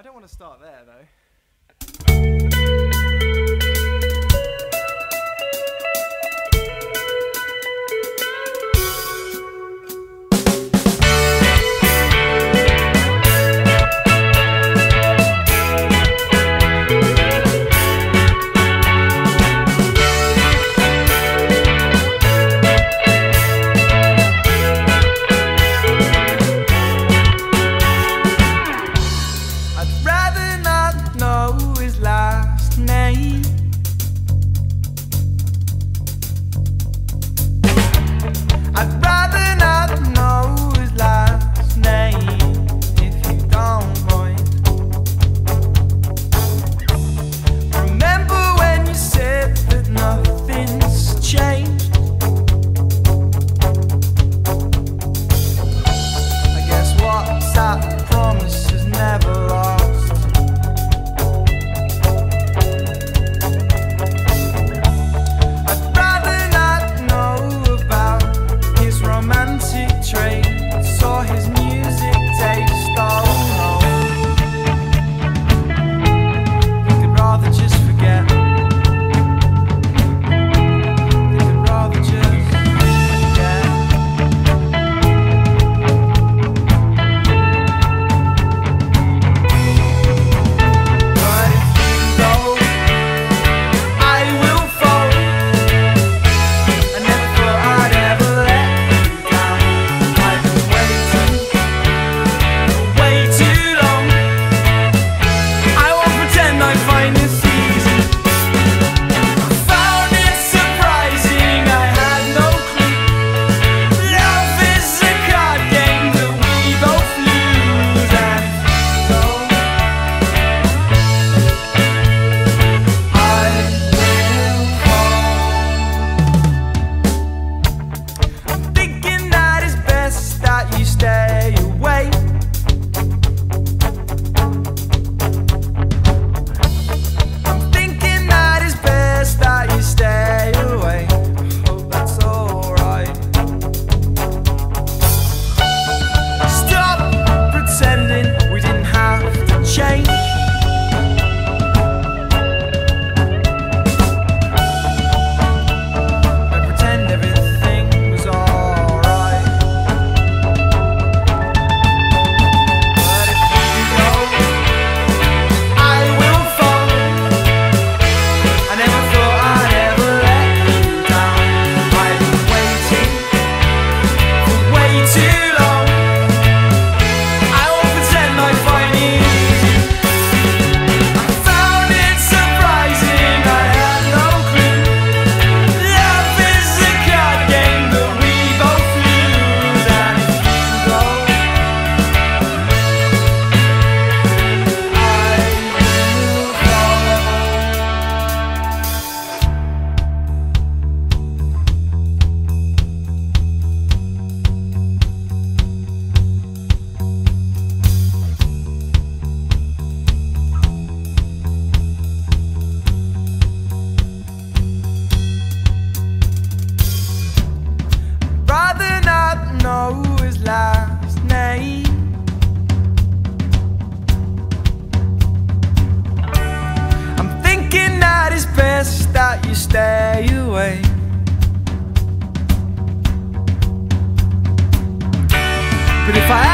I don't want to start there though. What's purified.